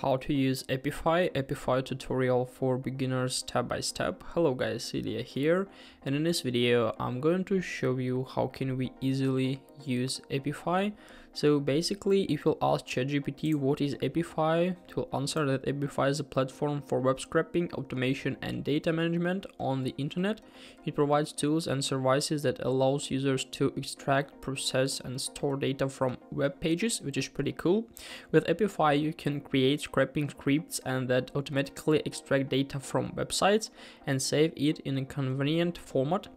how to use Apify, Apify tutorial for beginners step by step. Hello guys, Ilya here and in this video I'm going to show you how can we easily use Apify. So basically if you ask ChatGPT what is Apify, it will answer that Apify is a platform for web scraping, automation and data management on the internet. It provides tools and services that allows users to extract, process and store data from web pages, which is pretty cool. With Apify you can create scraping scripts and that automatically extract data from websites and save it in a convenient format.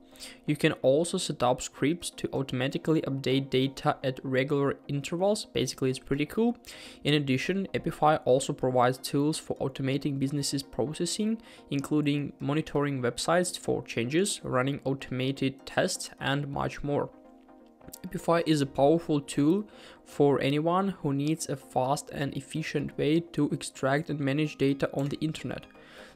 You can also set up scripts to automatically update data at regular intervals. Basically, it's pretty cool. In addition, Apify also provides tools for automating businesses processing, including monitoring websites for changes, running automated tests, and much more. Apify is a powerful tool for anyone who needs a fast and efficient way to extract and manage data on the internet.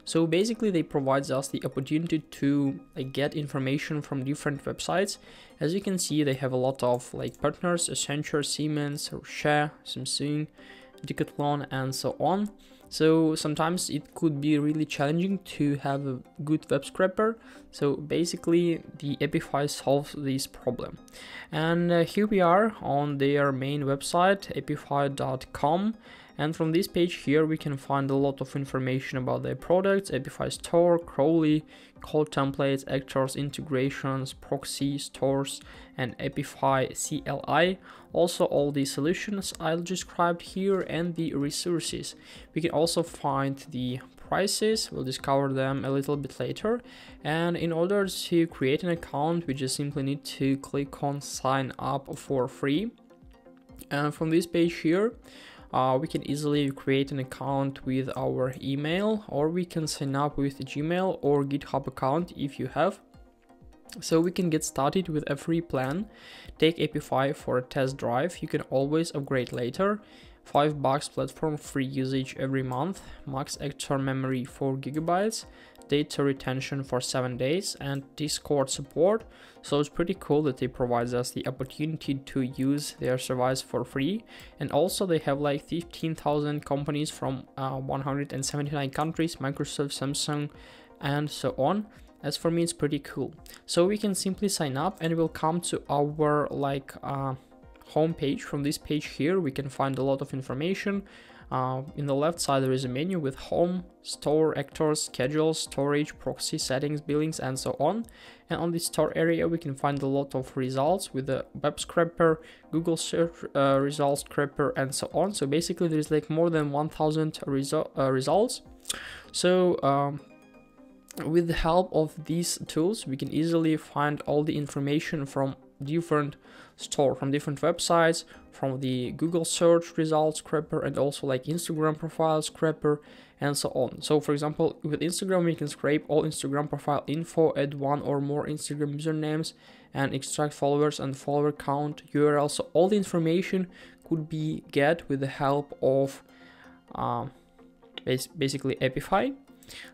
So basically they provides us the opportunity to like, get information from different websites. As you can see, they have a lot of like partners, Accenture, Siemens, Share, Samsung, Decathlon, and so on. So sometimes it could be really challenging to have a good web scraper. So basically the Apify solves this problem. And uh, here we are on their main website, apify.com. And from this page here, we can find a lot of information about their products, Apify Store, Crawlee, call templates, actors, integrations, proxy, stores, and Apify CLI. Also all the solutions I'll described here and the resources. We can also find the prices, we'll discover them a little bit later. And in order to create an account, we just simply need to click on sign up for free. And from this page here, uh, we can easily create an account with our email or we can sign up with Gmail or GitHub account if you have. So we can get started with a free plan. Take Apify for a test drive. You can always upgrade later. 5 bucks platform free usage every month, max extra memory 4 gigabytes, data retention for 7 days and Discord support. So it's pretty cool that they provide us the opportunity to use their service for free. And also they have like 15,000 companies from uh, 179 countries, Microsoft, Samsung and so on. As for me, it's pretty cool. So we can simply sign up and we'll come to our like uh, home page. From this page here, we can find a lot of information uh, in the left side there is a menu with home, store, actors, schedules, storage, proxy, settings, billings and so on. And on the store area we can find a lot of results with the web scraper, Google search uh, results scraper and so on. So basically there's like more than 1000 resu uh, results. So um, with the help of these tools we can easily find all the information from different store from different websites from the google search results scraper and also like instagram profile scraper and so on. So for example with instagram we can scrape all instagram profile info add one or more instagram usernames and extract followers and follower count url so all the information could be get with the help of uh, basically apify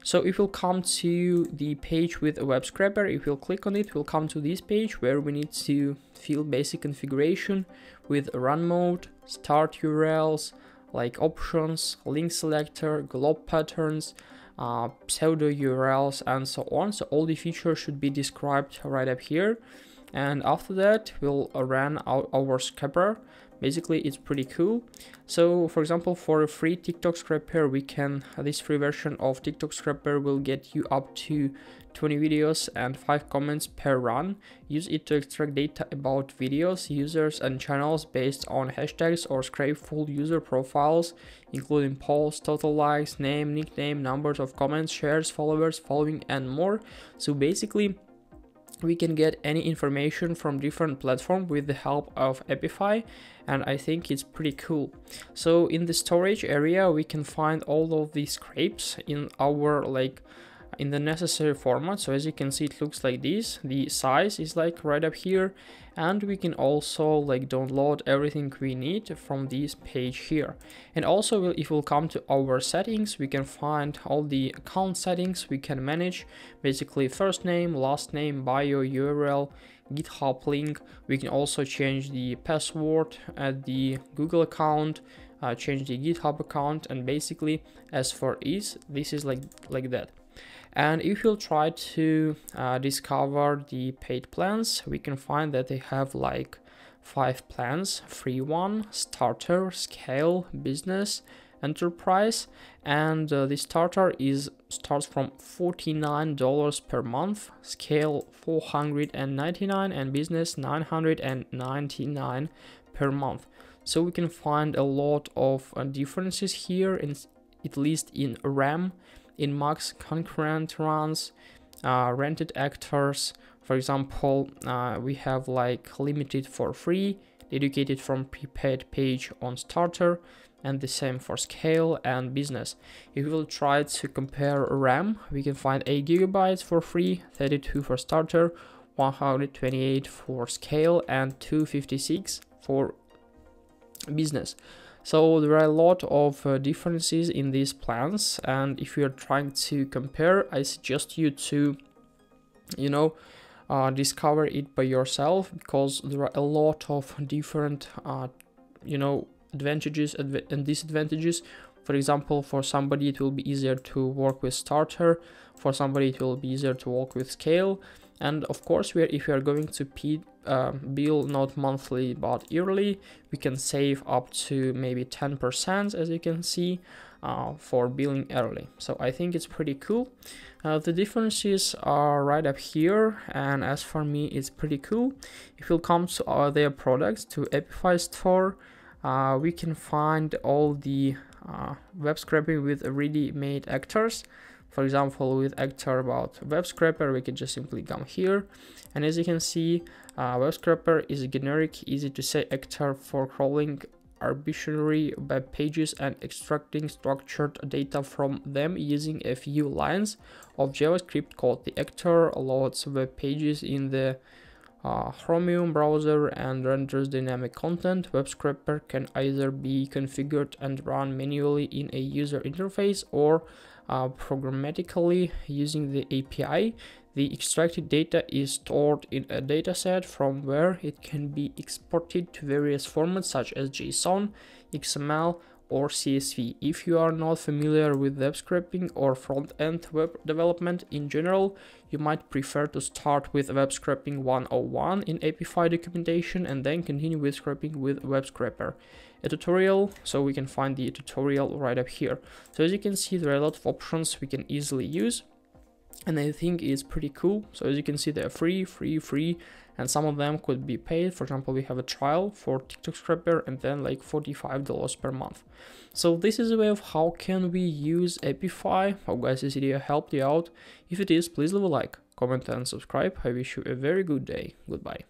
so if we'll come to the page with a web scraper, if we'll click on it, we'll come to this page where we need to fill basic configuration with run mode, start URLs, like options, link selector, glob patterns, uh, pseudo URLs and so on. So all the features should be described right up here. And after that, we'll run our, our scraper basically it's pretty cool. So for example for a free tiktok scraper we can uh, this free version of tiktok scraper will get you up to 20 videos and 5 comments per run. Use it to extract data about videos users and channels based on hashtags or scrape full user profiles including posts total likes name nickname numbers of comments shares followers following and more. So basically we can get any information from different platform with the help of Apify and I think it's pretty cool. So in the storage area we can find all of these scrapes in our like in the necessary format. So as you can see it looks like this. The size is like right up here. And we can also like download everything we need from this page here. And also if we'll come to our settings we can find all the account settings we can manage. Basically first name last name bio url github link. We can also change the password at the google account uh, change the github account. And basically as for is, this is like like that and if you'll try to uh, discover the paid plans we can find that they have like five plans. Free one starter scale business enterprise. And uh, the starter is starts from $49 per month scale 499 and business 999 per month. So we can find a lot of uh, differences here in at least in ram in max concurrent runs uh, rented actors for example uh, we have like limited for free dedicated from prepaid page on starter and the same for scale and business. If we will try to compare RAM, we can find 8 gigabytes for free, 32 for starter, 128 for scale, and 256 for business. So there are a lot of uh, differences in these plans, and if you are trying to compare, I suggest you to, you know, uh, discover it by yourself because there are a lot of different, uh, you know, advantages and disadvantages. For example, for somebody it will be easier to work with starter, for somebody it will be easier to work with scale. And of course, we are, if you are going to P, uh, bill not monthly but yearly, we can save up to maybe 10% as you can see uh, for billing early. So I think it's pretty cool. Uh, the differences are right up here and as for me it's pretty cool. If you come to their products to Apify store, uh, we can find all the uh, web scraping with ready-made actors. For example, with actor about web scraper, we can just simply come here. And as you can see, uh, web scraper is a generic, easy to say actor for crawling arbitrary web pages and extracting structured data from them using a few lines of JavaScript code. The actor loads web pages in the uh, Chromium browser and renders dynamic content. Web scraper can either be configured and run manually in a user interface or uh, programmatically using the API. The extracted data is stored in a dataset from where it can be exported to various formats such as JSON, XML, or CSV. If you are not familiar with web scraping or front-end web development in general, you might prefer to start with web scraping 101 in Apify documentation and then continue with scraping with web scraper. A tutorial, so we can find the tutorial right up here. So as you can see, there are a lot of options we can easily use and I think it's pretty cool. So as you can see, they're free, free, free, and some of them could be paid. For example, we have a trial for TikTok Scraper and then like $45 per month. So this is a way of how can we use Apify. Hope guys this video helped you out. If it is, please leave a like, comment and subscribe. I wish you a very good day. Goodbye.